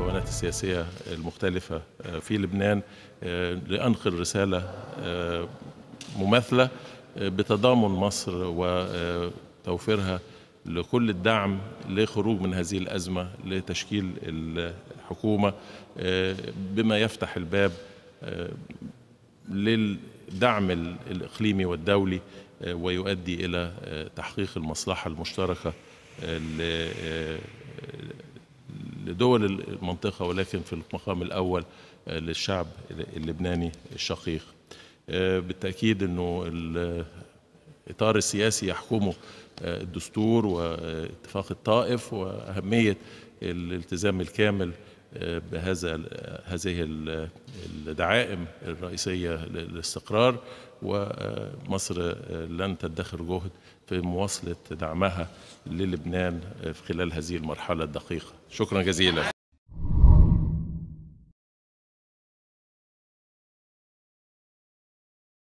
المكونات السياسية المختلفة في لبنان لأنقل رسالة مماثلة بتضامن مصر وتوفيرها لكل الدعم لخروج من هذه الأزمة لتشكيل الحكومة بما يفتح الباب للدعم الإقليمي والدولي ويؤدي إلى تحقيق المصلحة المشتركة لدول المنطقة ولكن في المقام الأول للشعب اللبناني الشقيق. بالتأكيد أنه الإطار السياسي يحكمه الدستور واتفاق الطائف وأهمية الالتزام الكامل بهذا هذه الدعائم الرئيسية للاستقرار ومصر لن تدخر جهد في مواصلة دعمها للبنان خلال هذه المرحلة الدقيقة. شكرا جزيلا.